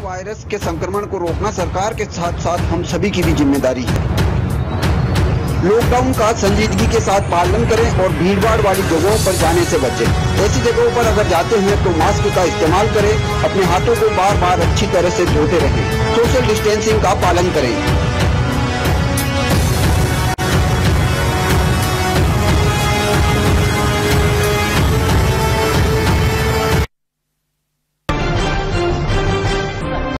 Virus के संक्रमण को रोकना सरकार के साथ साथ हम सभी की भी ज़िम्मेदारी है। लॉकडाउन का संजीदगी के साथ पालन करें और भीड़भाड़ वाली जगहों पर जाने से बचें। ऐसी जगहों पर अगर जाते हैं तो मास्क का इस्तेमाल करें, अपने हाथों को बार बार अच्छी तरह से धोते रहें। सोशल डिस्टेंसिंग का पालन करें।